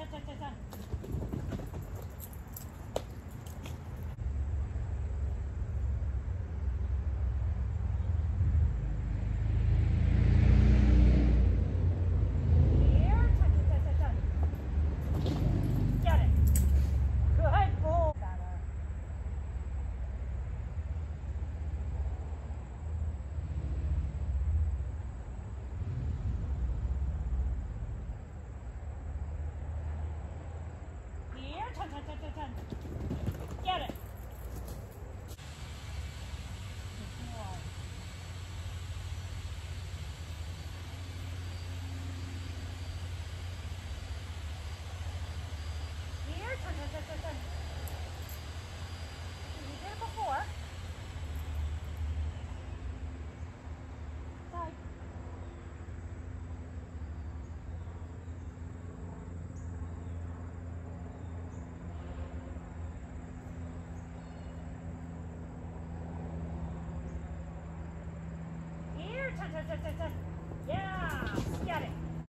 来た来た来た。站站站站站